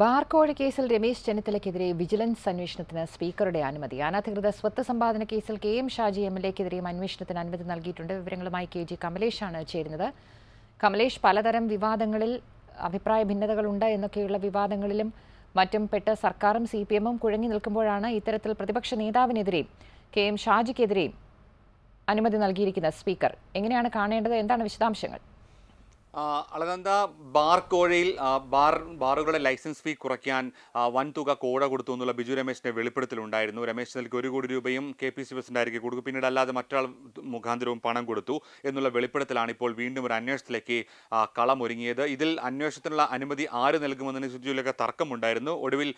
ബാർക്കോഴ കേസിൽ രമേശ് ചെന്നിത്തലയ്ക്കെതിരെ വിജിലൻസ് അന്വേഷണത്തിന് സ്പീക്കറുടെ അനുമതി. അനധികൃത സ്വത്ത് സമ്പാദന കേസിൽ K M Shaji M L എക്കെതിരെയും അന്വേഷണത്തിന് അനുമതി നൽകിയിട്ടുണ്ട്. വിവരങ്ങളുമായി കെ ജി കമലേഷാണ് ചേരുന്നത്. കമലേഷ് പലതരം വിവാദങ്ങളിൽ അഭിപ്രായ ഭിന്നതകളുണ്ട് എന്നൊക്കെയുള്ള വിവാദങ്ങളിലും മറ്റും പെട്ട സർക്കാരും സി പി എമ്മും കുഴങ്ങി നിൽക്കുമ്പോഴാണ് ഇത്തരത്തിൽ പ്രതിപക്ഷ നേതാവിനെതിരെയും കെ എം ഷാജിക്കെതിരെയും അനുമതി നൽകിയിരിക്കുന്നത് സ്പീക്കർ. എങ്ങനെയാണ് കാണേണ്ടത്? എന്താണ് വിശദാംശങ്ങൾ? അളകന്ത ബാർ കോഴയിൽ ബാർ ബാറുകളുടെ ലൈസൻസ് ഫീ കുറയ്ക്കാൻ വൻതുക വൻ തുക കോഴ കൊടുത്തു എന്നുള്ള ബിജു രമേശിന്റെ വെളിപ്പെടുത്തലുണ്ടായിരുന്നു. രമേശ് നൽകി ഒരു കോടി രൂപയും കെ പി സി പ്രസിഡന്റായിരിക്കും കൊടുക്കും. പിന്നീട് അല്ലാതെ മറ്റൊരാൾ മുഖാന്തരവും പണം കൊടുത്തു എന്നുള്ള വെളിപ്പെടുത്തലാണ് ഇപ്പോൾ വീണ്ടും ഒരു അന്വേഷണത്തിലേക്ക് കളമൊരുങ്ങിയത്. ഇതിൽ അന്വേഷണത്തിനുള്ള അനുമതി ആര് നൽകുമെന്നതിന് ചുറ്റിലൊക്കെ തർക്കമുണ്ടായിരുന്നു. ഒടുവിൽ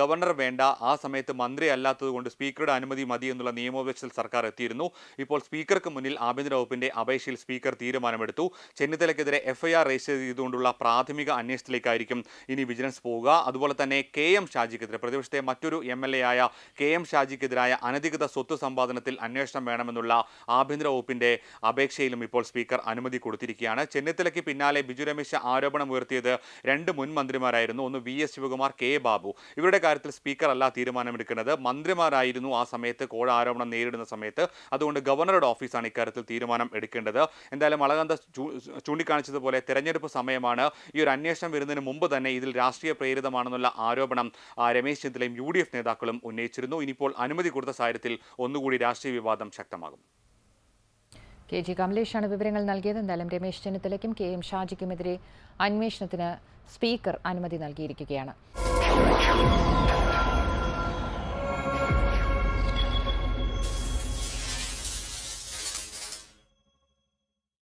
ഗവർണർ വേണ്ട ആ സമയത്ത് മന്ത്രി അല്ലാത്തതുകൊണ്ട് സ്പീക്കറുടെ അനുമതി മതി എന്നുള്ള നിയമോപദേശത്തിൽ സർക്കാർ എത്തിയിരുന്നു. ഇപ്പോൾ സ്പീക്കർക്ക് മുന്നിൽ ആഭ്യന്തര വകുപ്പിന്റെ അപേക്ഷയിൽ സ്പീക്കർ തീരുമാനമെടുത്തു. ചെന്നിത്തലയ്ക്കെതിരെ എഫ്ഐആർ രജിസ്റ്റർ ചെയ്തുകൊണ്ടുള്ള പ്രാഥമിക അന്വേഷണത്തിലേക്കായിരിക്കും ഇനി വിജിലൻസ് പോവുക. അതുപോലെ തന്നെ കെ എം ഷാജിക്കെതിരെ പ്രതിപക്ഷത്തെ മറ്റൊരു എം എൽ എ ആയ കെ എം ഷാജിക്കെതിരായ അനധികൃത സ്വത്ത് സമ്പാദനത്തിൽ അന്വേഷണം വേണമെന്നുള്ള ആഭ്യന്തര വകുപ്പിന്റെ അപേക്ഷയിലും ഇപ്പോൾ സ്പീക്കർ അനുമതി കൊടുത്തിരിക്കുകയാണ്. ചെന്നിത്തലയ്ക്ക് പിന്നാലെ ബിജു രമേശ് ആരോപണം ഉയർത്തിയത് രണ്ട് മുൻ മന്ത്രിമാരായിരുന്നു. ഒന്ന് V S Sivakumar K Babu. ഇവരുടെ കാര്യത്തിൽ സ്പീക്കർ അല്ല തീരുമാനമെടുക്കുന്നത്. മന്ത്രിമാരായിരുന്നു ആ സമയത്ത് കോഴ ആരോപണം നേരിടുന്ന സമയത്ത്. അതുകൊണ്ട് ഗവർണറുടെ ഓഫീസാണ് ഇക്കാര്യത്തിൽ തീരുമാനം എടുക്കേണ്ടത്. എന്തായാലും അളകന്ത ചൂ- ചൂണ്ടിക്കാണിച്ചതുപോലെ തെരഞ്ഞെടുപ്പ് സമയമാണ് ഈ ഒരു അന്വേഷണം വരുന്നതിന് മുമ്പ് തന്നെ ഇതിൽ രാഷ്ട്രീയ പ്രേരിതമാണെന്നുള്ള ആരോപണം രമേശ് ചെന്നിത്തലയും യു ഡി എഫ് നേതാക്കളും ഉന്നയിച്ചിരുന്നു. ഇനിയിപ്പോൾ അനുമതി കൊടുത്ത സാഹചര്യത്തിൽ ഒന്നുകൂടി രാഷ്ട്രീയ വിവാദം ശക്തമാകും. കെ ജി കമലേഷാണ് വിവരങ്ങൾ നൽകിയത്. എന്തായാലും രമേശ് ചെന്നിത്തലയ്ക്കും കെ എം ഷാജിക്കുമെതിരെ അന്വേഷണത്തിന് സ്പീക്കർ അനുമതി നൽകിയിരിക്കുകയാണ്.